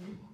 Mm-hmm.